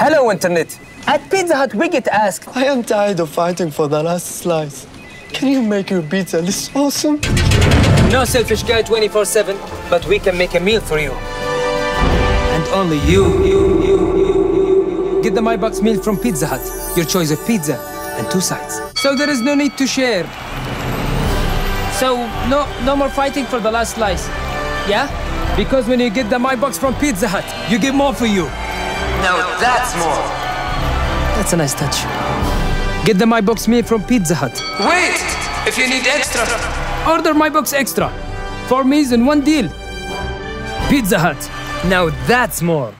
Hello, Internet. At Pizza Hut, we get asked, I am tired of fighting for the last slice. Can you make your pizza less awesome? no selfish guy 24 7, but we can make a meal for you. And only you, you, you, you. Get the My Box meal from Pizza Hut. Your choice of pizza and two sides. So there is no need to share. So no, no more fighting for the last slice. Yeah? Because when you get the My Box from Pizza Hut, you get more for you. Now that's more. That's a nice touch. Get the My Box meal from Pizza Hut. Wait! If you need extra, Order My Box Extra. Four meals in one deal. Pizza Hut. Now that's more.